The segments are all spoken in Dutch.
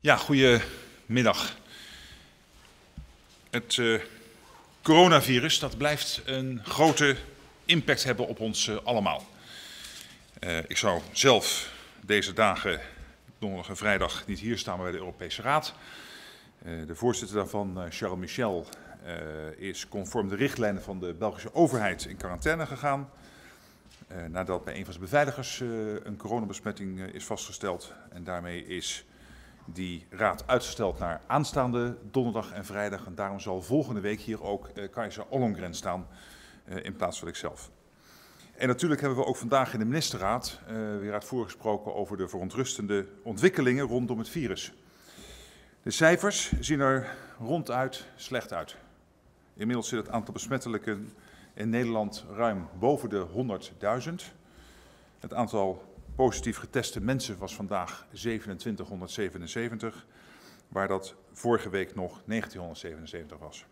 Ja, goedemiddag. Het uh, coronavirus dat blijft een grote impact hebben op ons uh, allemaal. Uh, ik zou zelf deze dagen, donderdag en vrijdag, niet hier staan, bij de Europese Raad. de voorzitter daarvan, Charles Michel, is conform de richtlijnen van de Belgische overheid in quarantaine gegaan. nadat bij een van zijn beveiligers een coronabesmetting is vastgesteld. En daarmee is die raad uitgesteld naar aanstaande donderdag en vrijdag. En daarom zal volgende week hier ook uh, Kajsa Ollongren staan uh, in plaats van ikzelf. En natuurlijk hebben we ook vandaag in de ministerraad uh, weer uitvoerig gesproken over de verontrustende ontwikkelingen rondom het virus. De cijfers zien er ronduit slecht uit. Inmiddels zit het aantal besmettelijken in Nederland ruim boven de 100.000. Het aantal positief geteste mensen was vandaag 2777, waar dat vorige week nog 1977 was.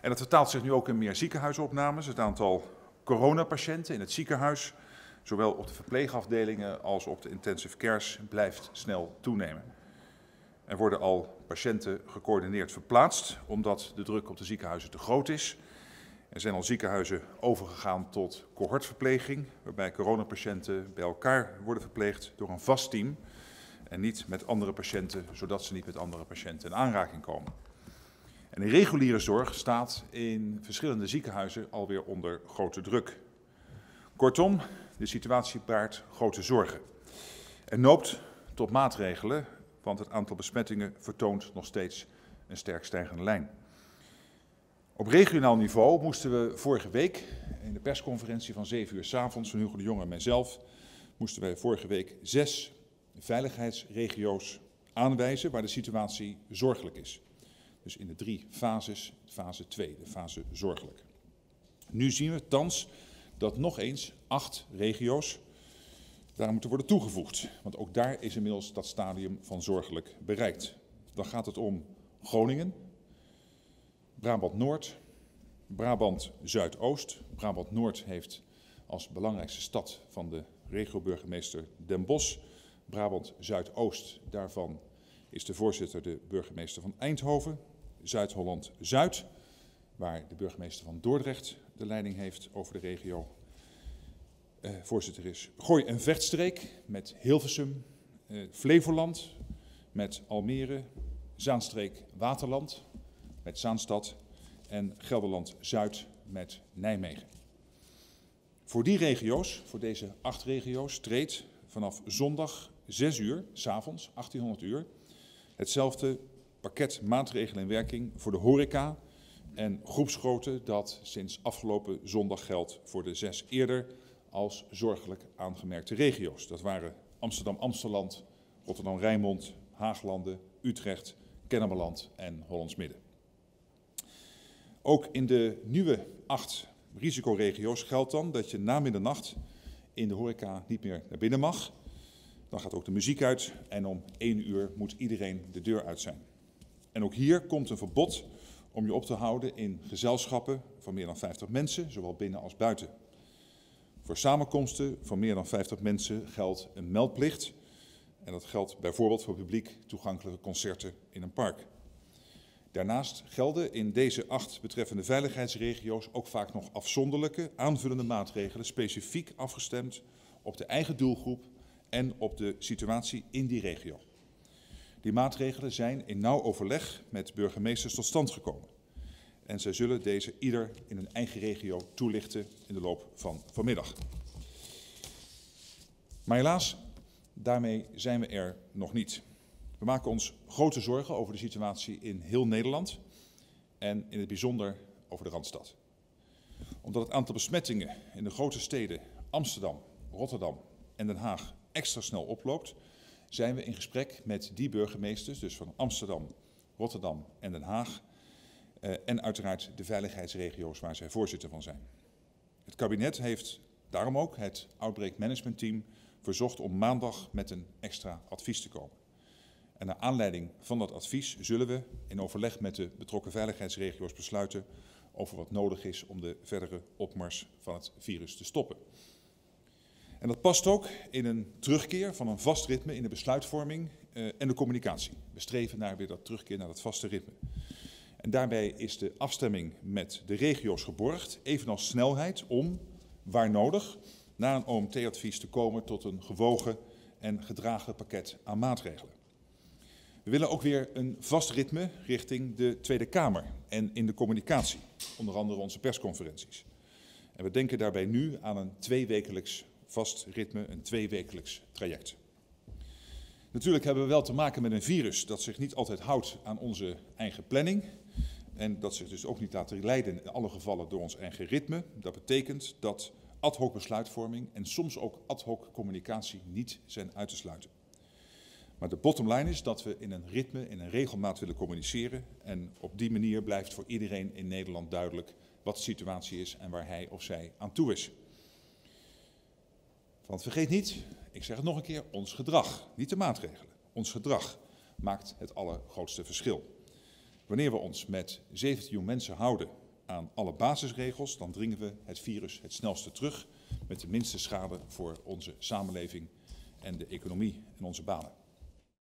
En dat vertaalt zich nu ook in meer ziekenhuisopnames. Het aantal coronapatiënten in het ziekenhuis, zowel op de verpleegafdelingen als op de intensive cares, blijft snel toenemen. Er worden al patiënten gecoördineerd verplaatst, omdat de druk op de ziekenhuizen te groot is. Er zijn al ziekenhuizen overgegaan tot cohortverpleging, waarbij coronapatiënten bij elkaar worden verpleegd door een vast team en niet met andere patiënten, zodat ze niet met andere patiënten in aanraking komen. En de reguliere zorg staat in verschillende ziekenhuizen alweer onder grote druk. Kortom, de situatie baart grote zorgen. Er noopt tot maatregelen, want het aantal besmettingen vertoont nog steeds een sterk stijgende lijn. Op regionaal niveau moesten we vorige week in de persconferentie van 7 uur s avonds van Hugo de Jonge en mijzelf, moesten wij vorige week zes veiligheidsregio's aanwijzen waar de situatie zorgelijk is. Dus in de drie fases, fase 2, de fase zorgelijk. Nu zien we thans dat nog eens acht regio's daar moeten worden toegevoegd. Want ook daar is inmiddels dat stadium van zorgelijk bereikt. Dan gaat het om Groningen, Brabant-Noord, Brabant-Zuidoost. Brabant-Noord heeft als belangrijkste stad van de regio-burgemeester Den Bosch. Brabant-Zuidoost, daarvan is de voorzitter de burgemeester van Eindhoven. Zuid-Holland-Zuid, waar de burgemeester van Dordrecht de leiding heeft over de regio. Uh, voorzitter is Gooi- en Vechtstreek met Hilversum, uh, Flevoland met Almere, Zaanstreek-Waterland met Zaanstad en Gelderland-Zuid met Nijmegen. Voor die regio's, voor deze acht regio's, treedt vanaf zondag 6 uur, s'avonds, 1800 uur, hetzelfde pakket maatregelen in werking voor de horeca en groepsgrootte dat sinds afgelopen zondag geldt voor de zes eerder als zorgelijk aangemerkte regio's. Dat waren Amsterdam-Amsterland, Rotterdam-Rijnmond, Haaglanden, Utrecht, Kennemerland en Hollands Midden. Ook in de nieuwe acht risicoregio's geldt dan dat je na middernacht in de horeca niet meer naar binnen mag. Dan gaat ook de muziek uit en om één uur moet iedereen de deur uit zijn. En ook hier komt een verbod om je op te houden in gezelschappen van meer dan 50 mensen, zowel binnen als buiten. Voor samenkomsten van meer dan 50 mensen geldt een meldplicht. En dat geldt bijvoorbeeld voor publiek toegankelijke concerten in een park. Daarnaast gelden in deze acht betreffende veiligheidsregio's ook vaak nog afzonderlijke aanvullende maatregelen, specifiek afgestemd op de eigen doelgroep en op de situatie in die regio. Die maatregelen zijn in nauw overleg met burgemeesters tot stand gekomen. En zij zullen deze ieder in hun eigen regio toelichten in de loop van vanmiddag. Maar helaas, daarmee zijn we er nog niet. We maken ons grote zorgen over de situatie in heel Nederland en in het bijzonder over de Randstad. Omdat het aantal besmettingen in de grote steden Amsterdam, Rotterdam en Den Haag extra snel oploopt, zijn we in gesprek met die burgemeesters, dus van Amsterdam, Rotterdam en Den Haag, eh, en uiteraard de veiligheidsregio's waar zij voorzitter van zijn. Het kabinet heeft daarom ook het Outbreak Management Team verzocht om maandag met een extra advies te komen. En naar aanleiding van dat advies zullen we in overleg met de betrokken veiligheidsregio's besluiten over wat nodig is om de verdere opmars van het virus te stoppen. En dat past ook in een terugkeer van een vast ritme in de besluitvorming uh, en de communicatie. We streven naar weer dat terugkeer naar dat vaste ritme. En daarbij is de afstemming met de regio's geborgd, evenals snelheid om, waar nodig, na een OMT-advies te komen tot een gewogen en gedragen pakket aan maatregelen. We willen ook weer een vast ritme richting de Tweede Kamer en in de communicatie, onder andere onze persconferenties. En we denken daarbij nu aan een tweewekelijks vast ritme, een tweewekelijks traject. Natuurlijk hebben we wel te maken met een virus dat zich niet altijd houdt aan onze eigen planning. En dat zich dus ook niet laat leiden in alle gevallen door ons eigen ritme. Dat betekent dat ad hoc besluitvorming en soms ook ad hoc communicatie niet zijn uit te sluiten. Maar de bottom line is dat we in een ritme, in een regelmaat willen communiceren. En op die manier blijft voor iedereen in Nederland duidelijk wat de situatie is en waar hij of zij aan toe is. Want vergeet niet, ik zeg het nog een keer, ons gedrag, niet de maatregelen. Ons gedrag maakt het allergrootste verschil. Wanneer we ons met 17 mensen houden aan alle basisregels, dan dringen we het virus het snelste terug met de minste schade voor onze samenleving en de economie en onze banen.